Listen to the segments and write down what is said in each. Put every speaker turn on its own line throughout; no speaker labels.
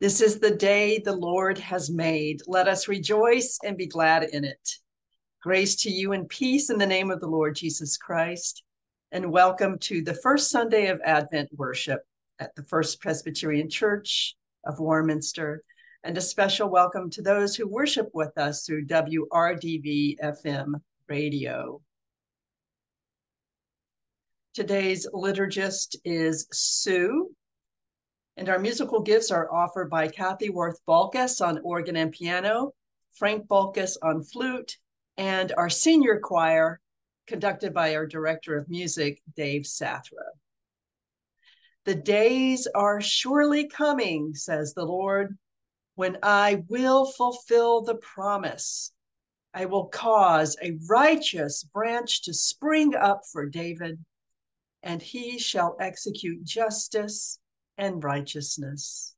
This is the day the Lord has made. Let us rejoice and be glad in it. Grace to you and peace in the name of the Lord Jesus Christ. And welcome to the first Sunday of Advent worship at the First Presbyterian Church of Warminster. And a special welcome to those who worship with us through WRDV FM radio. Today's liturgist is Sue and our musical gifts are offered by Kathy Worth Balkus on organ and piano, Frank Balkus on flute, and our senior choir, conducted by our director of music, Dave Sathra. The days are surely coming, says the Lord, when I will fulfill the promise. I will cause a righteous branch to spring up for David, and he shall execute justice and righteousness.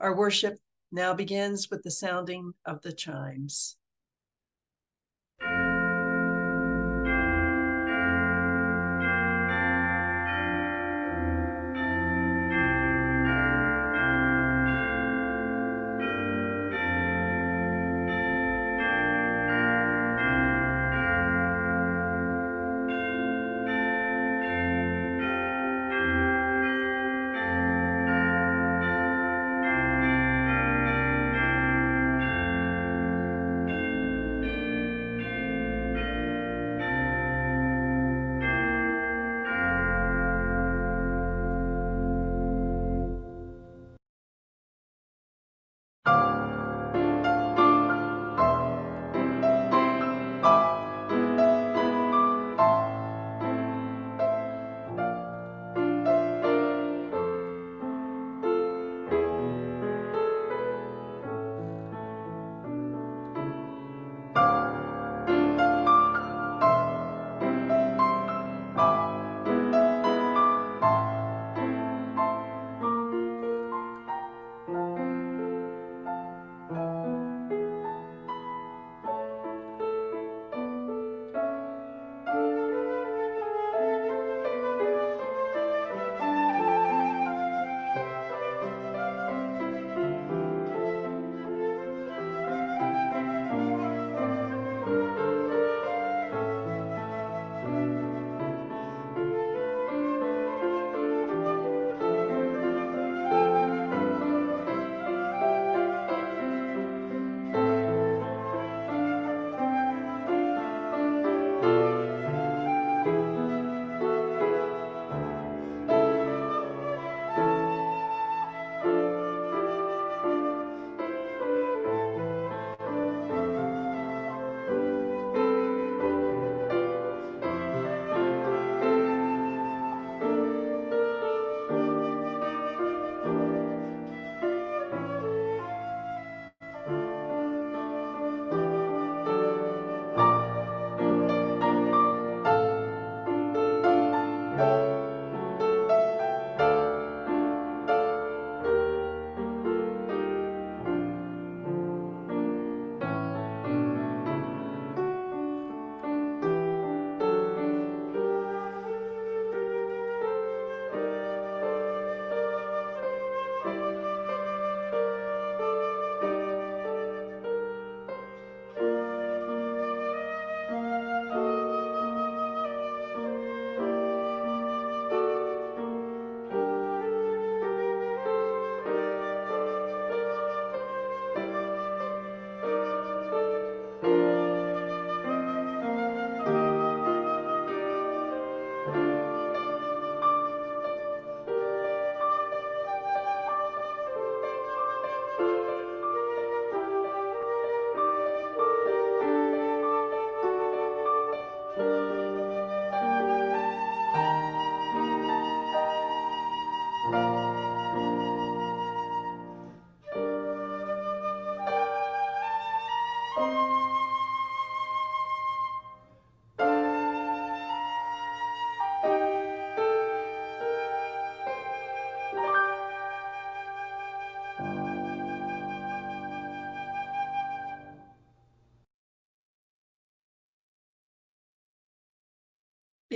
Our worship now begins with the sounding of the chimes.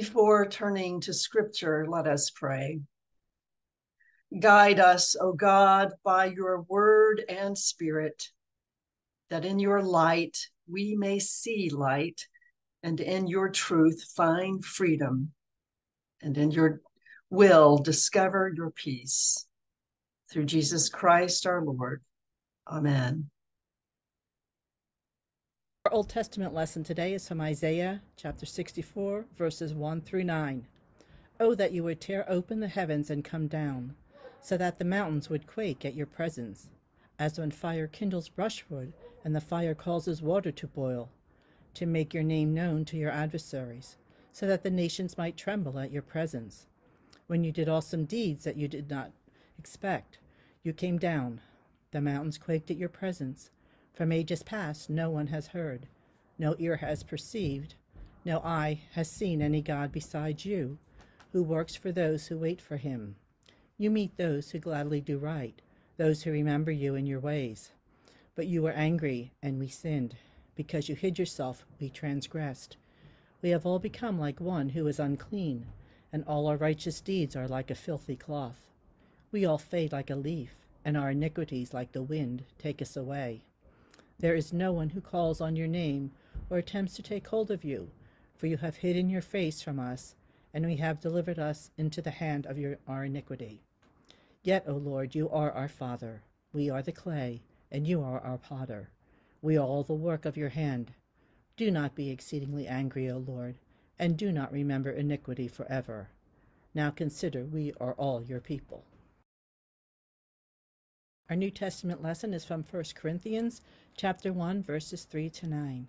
Before turning to scripture, let us pray. Guide us, O God, by your word and spirit, that in your light we may see light, and in your truth find freedom, and in your will discover your peace. Through Jesus Christ our Lord. Amen.
Our Old Testament lesson today is from Isaiah chapter 64, verses 1 through 9. Oh, that you would tear open the heavens and come down, so that the mountains would quake at your presence, as when fire kindles brushwood and the fire causes water to boil, to make your name known to your adversaries, so that the nations might tremble at your presence. When you did awesome deeds that you did not expect, you came down. The mountains quaked at your presence from ages past, no one has heard, no ear has perceived, no eye has seen any God besides you, who works for those who wait for him. You meet those who gladly do right, those who remember you in your ways. But you were angry, and we sinned. Because you hid yourself, we transgressed. We have all become like one who is unclean, and all our righteous deeds are like a filthy cloth. We all fade like a leaf, and our iniquities, like the wind, take us away. There is no one who calls on your name or attempts to take hold of you, for you have hidden your face from us, and we have delivered us into the hand of your, our iniquity. Yet, O Lord, you are our Father. We are the clay, and you are our potter. We are all the work of your hand. Do not be exceedingly angry, O Lord, and do not remember iniquity forever. Now consider we are all your people. Our New Testament lesson is from 1 Corinthians chapter 1 verses 3 to 9.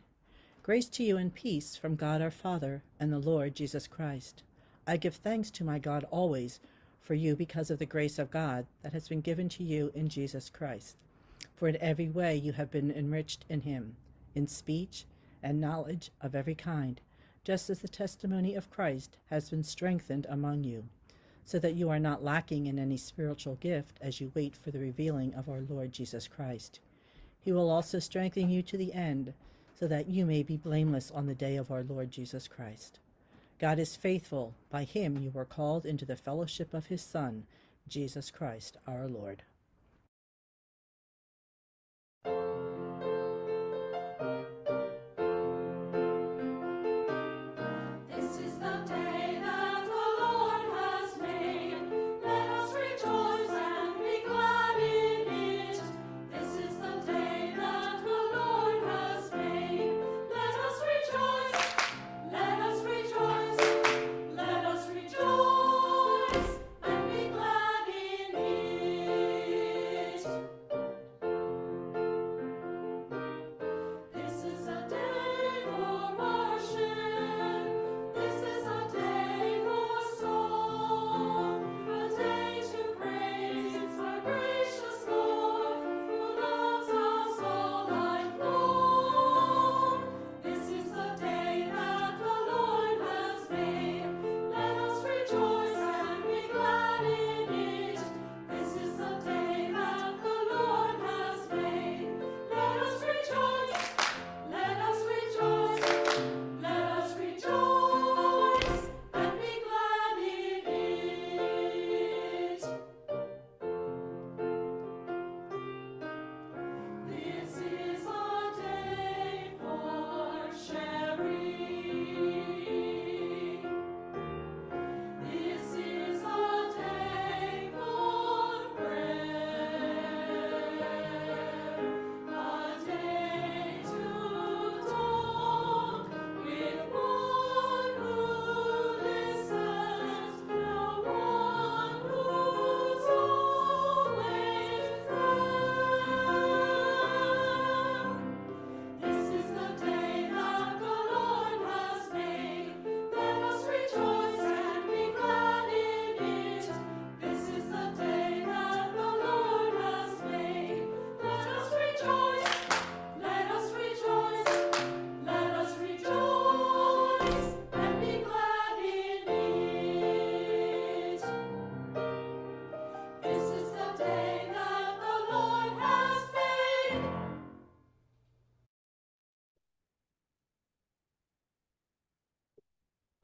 Grace to you and peace from God our Father and the Lord Jesus Christ. I give thanks to my God always for you because of the grace of God that has been given to you in Jesus Christ. For in every way you have been enriched in him, in speech and knowledge of every kind, just as the testimony of Christ has been strengthened among you so that you are not lacking in any spiritual gift as you wait for the revealing of our Lord Jesus Christ. He will also strengthen you to the end, so that you may be blameless on the day of our Lord Jesus Christ. God is faithful. By him you were called into the fellowship of his Son, Jesus Christ our Lord.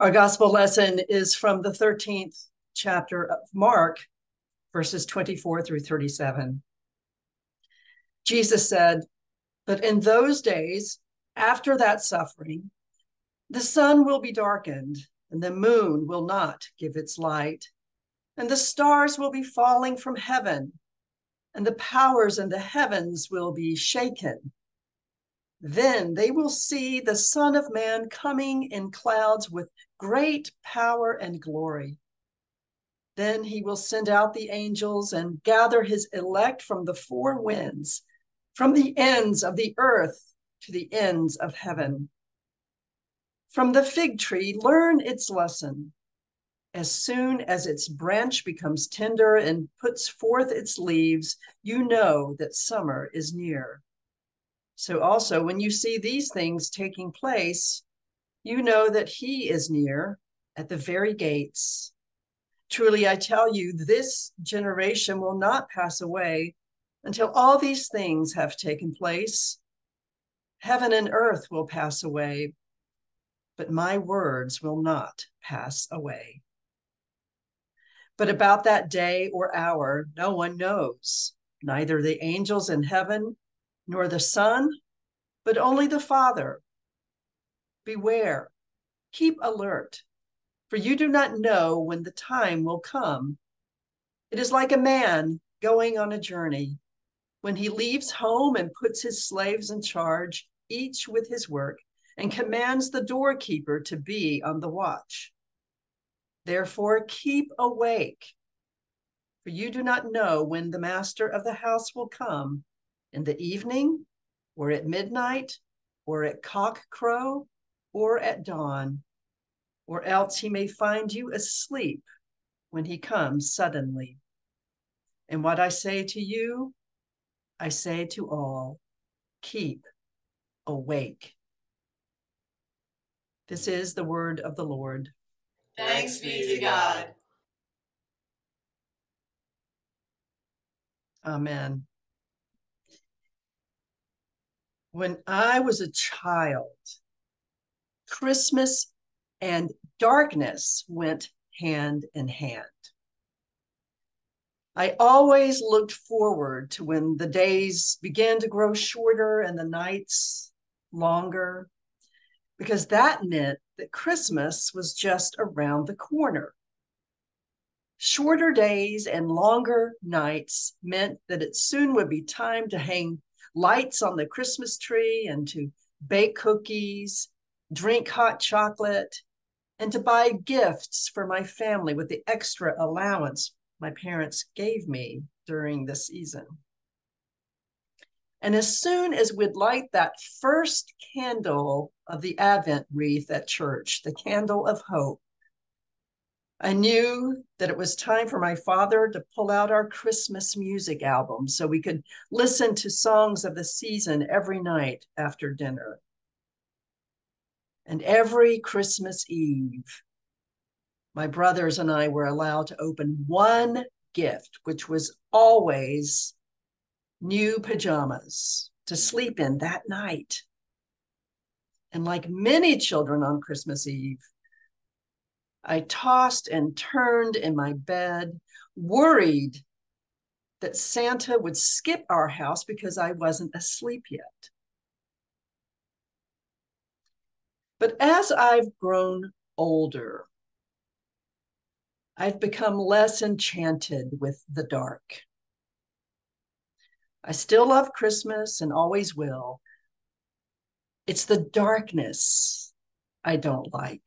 Our gospel lesson is from the 13th chapter of Mark, verses 24 through 37. Jesus said, But in those days, after that suffering, the sun will be darkened, and the moon will not give its light, and the stars will be falling from heaven, and the powers in the heavens will be shaken. Then they will see the Son of Man coming in clouds with great power and glory. Then he will send out the angels and gather his elect from the four winds, from the ends of the earth to the ends of heaven. From the fig tree, learn its lesson. As soon as its branch becomes tender and puts forth its leaves, you know that summer is near. So, also, when you see these things taking place, you know that he is near at the very gates. Truly, I tell you, this generation will not pass away until all these things have taken place. Heaven and earth will pass away, but my words will not pass away. But about that day or hour, no one knows, neither the angels in heaven nor the Son, but only the Father. Beware, keep alert, for you do not know when the time will come. It is like a man going on a journey. When he leaves home and puts his slaves in charge, each with his work, and commands the doorkeeper to be on the watch. Therefore, keep awake, for you do not know when the master of the house will come in the evening, or at midnight, or at cockcrow, or at dawn, or else he may find you asleep when he comes suddenly. And what I say to you, I say to all keep awake. This is the word of the Lord.
Thanks be to God.
Amen. When I was a child, Christmas and darkness went hand in hand. I always looked forward to when the days began to grow shorter and the nights longer, because that meant that Christmas was just around the corner. Shorter days and longer nights meant that it soon would be time to hang lights on the Christmas tree and to bake cookies, drink hot chocolate, and to buy gifts for my family with the extra allowance my parents gave me during the season. And as soon as we'd light that first candle of the Advent wreath at church, the candle of hope, I knew that it was time for my father to pull out our Christmas music album so we could listen to songs of the season every night after dinner. And every Christmas Eve, my brothers and I were allowed to open one gift, which was always new pajamas to sleep in that night. And like many children on Christmas Eve, I tossed and turned in my bed, worried that Santa would skip our house because I wasn't asleep yet. But as I've grown older, I've become less enchanted with the dark. I still love Christmas and always will. It's the darkness I don't like.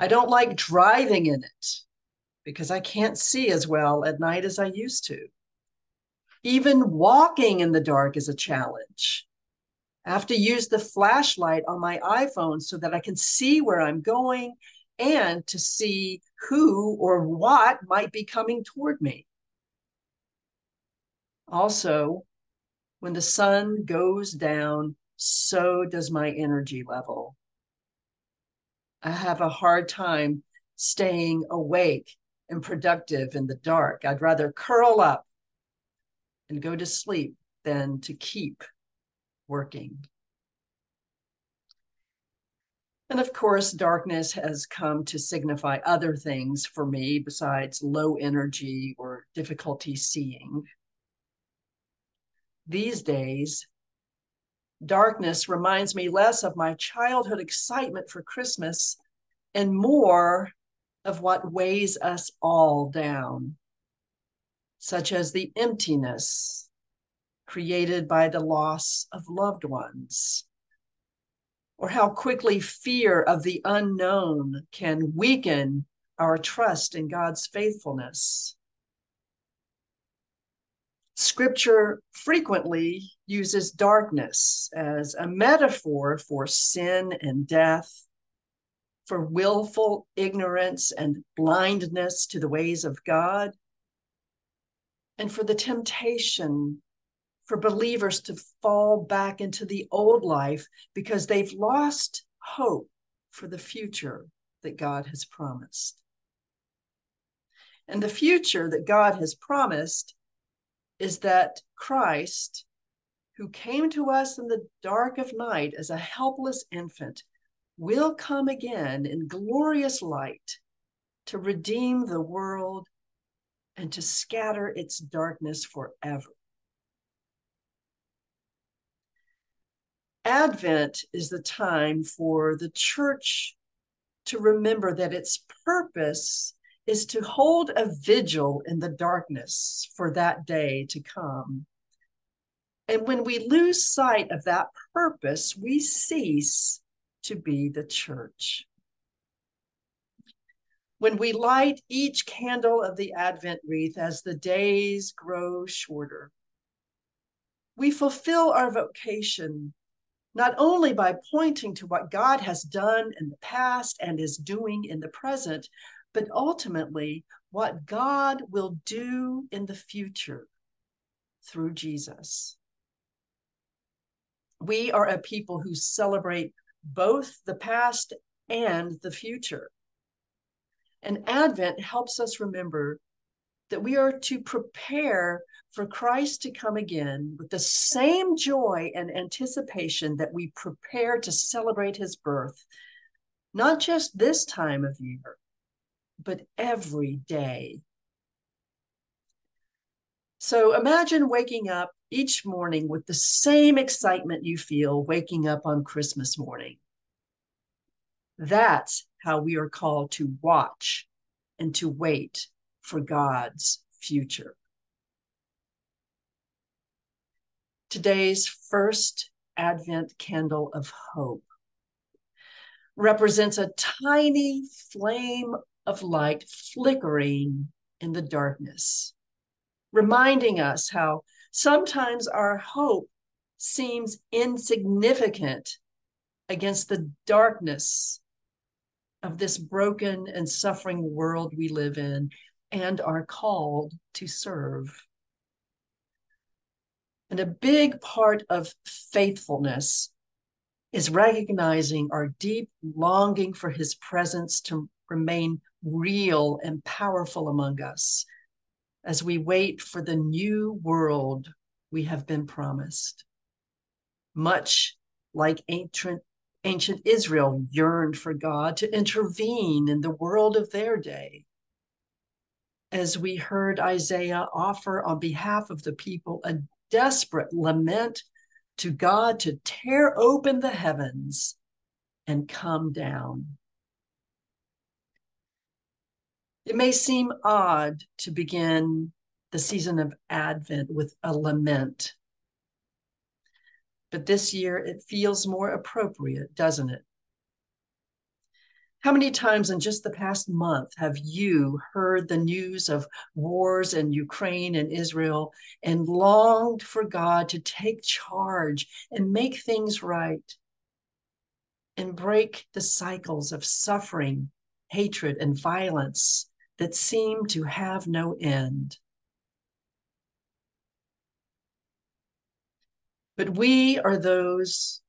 I don't like driving in it because I can't see as well at night as I used to. Even walking in the dark is a challenge. I have to use the flashlight on my iPhone so that I can see where I'm going and to see who or what might be coming toward me. Also, when the sun goes down, so does my energy level. I have a hard time staying awake and productive in the dark. I'd rather curl up and go to sleep than to keep working. And of course, darkness has come to signify other things for me besides low energy or difficulty seeing. These days, darkness reminds me less of my childhood excitement for Christmas and more of what weighs us all down, such as the emptiness created by the loss of loved ones, or how quickly fear of the unknown can weaken our trust in God's faithfulness. Scripture frequently uses darkness as a metaphor for sin and death, for willful ignorance and blindness to the ways of God, and for the temptation for believers to fall back into the old life because they've lost hope for the future that God has promised. And the future that God has promised is that Christ, who came to us in the dark of night as a helpless infant, will come again in glorious light to redeem the world and to scatter its darkness forever. Advent is the time for the church to remember that its purpose is to hold a vigil in the darkness for that day to come. And when we lose sight of that purpose, we cease to be the church. When we light each candle of the Advent wreath as the days grow shorter, we fulfill our vocation not only by pointing to what God has done in the past and is doing in the present, but ultimately what God will do in the future through Jesus. We are a people who celebrate both the past and the future. And Advent helps us remember that we are to prepare for Christ to come again with the same joy and anticipation that we prepare to celebrate his birth, not just this time of year, but every day. So imagine waking up each morning with the same excitement you feel waking up on Christmas morning. That's how we are called to watch and to wait for God's future. Today's first Advent candle of hope represents a tiny flame of light flickering in the darkness, reminding us how sometimes our hope seems insignificant against the darkness of this broken and suffering world we live in and are called to serve. And a big part of faithfulness is recognizing our deep longing for his presence to remain real and powerful among us as we wait for the new world we have been promised. Much like ancient, ancient Israel yearned for God to intervene in the world of their day. As we heard Isaiah offer on behalf of the people a desperate lament to God to tear open the heavens and come down. It may seem odd to begin the season of Advent with a lament, but this year it feels more appropriate, doesn't it? How many times in just the past month have you heard the news of wars in Ukraine and Israel and longed for God to take charge and make things right and break the cycles of suffering, hatred, and violence that seem to have no end? But we are those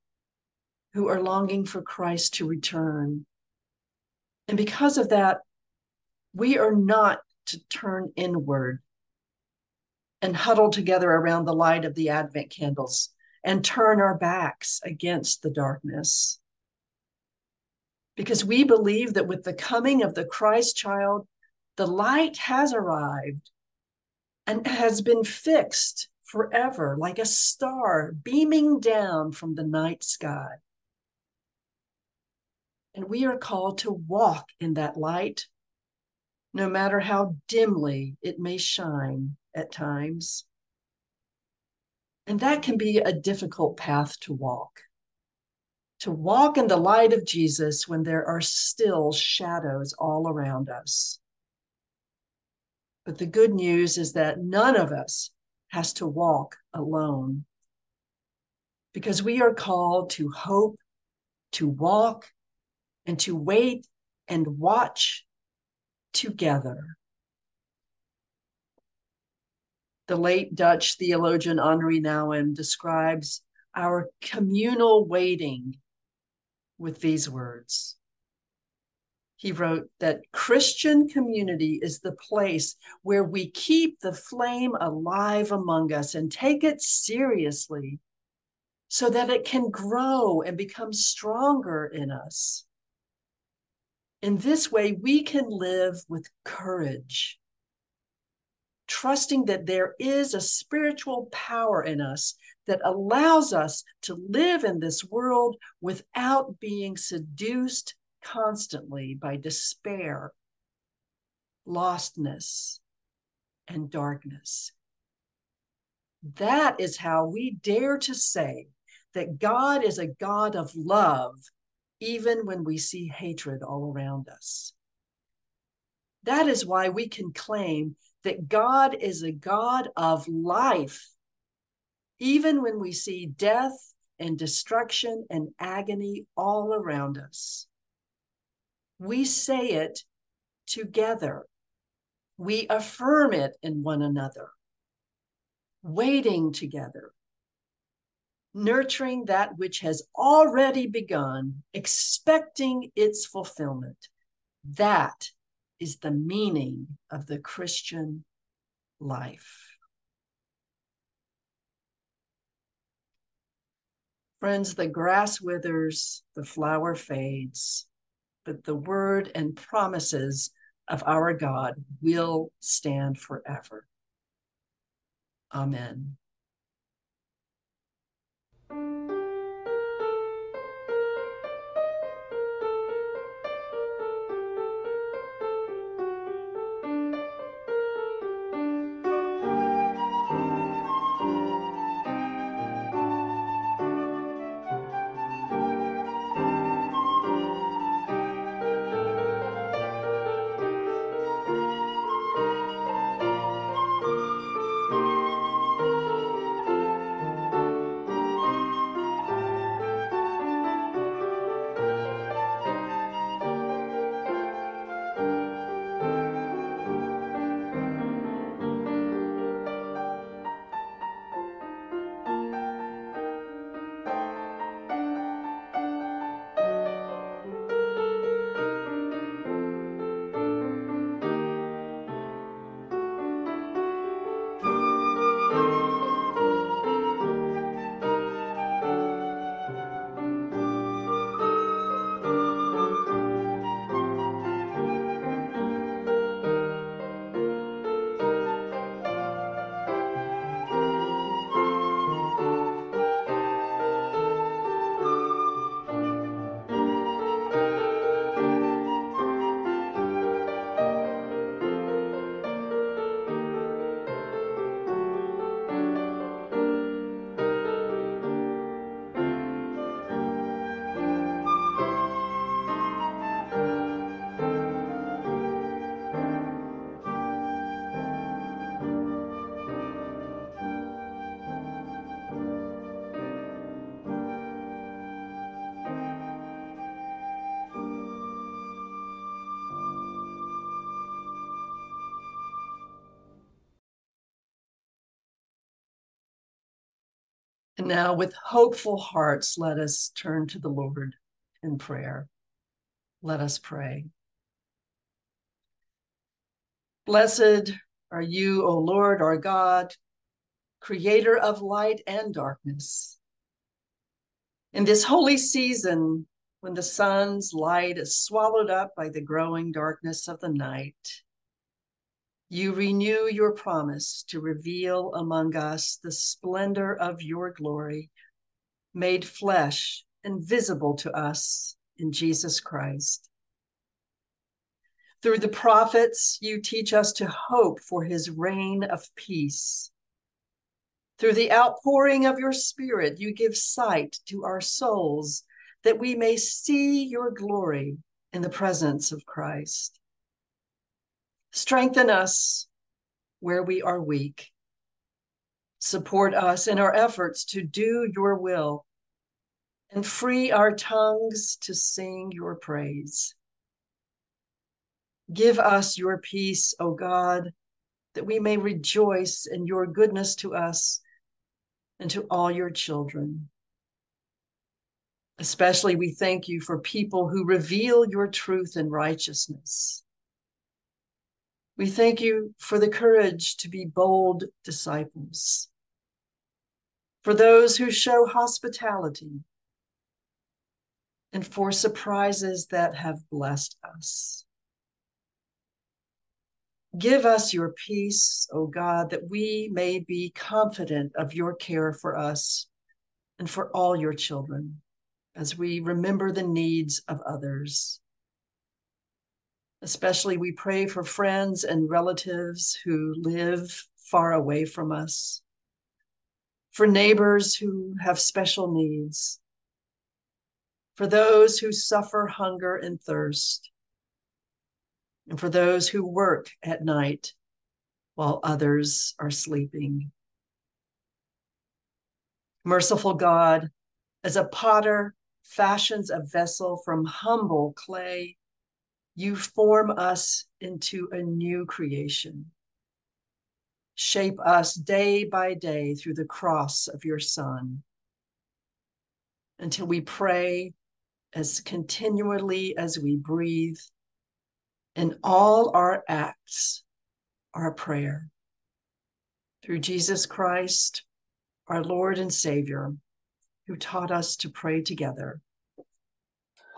who are longing for Christ to return and because of that, we are not to turn inward and huddle together around the light of the Advent candles and turn our backs against the darkness. Because we believe that with the coming of the Christ child, the light has arrived and has been fixed forever like a star beaming down from the night sky. And we are called to walk in that light, no matter how dimly it may shine at times. And that can be a difficult path to walk. To walk in the light of Jesus when there are still shadows all around us. But the good news is that none of us has to walk alone because we are called to hope, to walk, and to wait and watch together. The late Dutch theologian Henri Nouwen describes our communal waiting with these words. He wrote that Christian community is the place where we keep the flame alive among us and take it seriously so that it can grow and become stronger in us. In this way, we can live with courage, trusting that there is a spiritual power in us that allows us to live in this world without being seduced constantly by despair, lostness, and darkness. That is how we dare to say that God is a God of love, even when we see hatred all around us. That is why we can claim that God is a God of life, even when we see death and destruction and agony all around us we say it together. We affirm it in one another, waiting together, nurturing that which has already begun, expecting its fulfillment. That is the meaning of the Christian life. Friends, the grass withers, the flower fades, but the word and promises of our God will stand forever. Amen. Now, with hopeful hearts, let us turn to the Lord in prayer. Let us pray. Blessed are you, O Lord, our God, creator of light and darkness. In this holy season, when the sun's light is swallowed up by the growing darkness of the night, you renew your promise to reveal among us the splendor of your glory, made flesh and visible to us in Jesus Christ. Through the prophets, you teach us to hope for his reign of peace. Through the outpouring of your spirit, you give sight to our souls that we may see your glory in the presence of Christ. Strengthen us where we are weak. Support us in our efforts to do your will and free our tongues to sing your praise. Give us your peace, O God, that we may rejoice in your goodness to us and to all your children. Especially, we thank you for people who reveal your truth and righteousness. We thank you for the courage to be bold disciples, for those who show hospitality, and for surprises that have blessed us. Give us your peace, O God, that we may be confident of your care for us and for all your children as we remember the needs of others. Especially, we pray for friends and relatives who live far away from us, for neighbors who have special needs, for those who suffer hunger and thirst. And for those who work at night while others are sleeping. Merciful God, as a potter fashions a vessel from humble clay, you form us into a new creation. Shape us day by day through the cross of your Son until we pray as continually as we breathe and all our acts are prayer. Through Jesus Christ, our Lord and Savior, who taught us to pray together.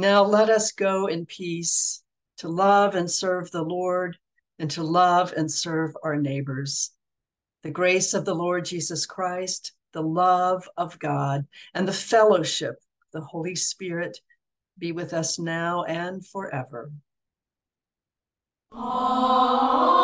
Now let us go in peace to love and serve the Lord and to love and serve our neighbors. The grace of the Lord Jesus Christ, the love of God, and the fellowship of the Holy Spirit be with us now and forever.
Amen.